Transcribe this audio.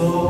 그리스도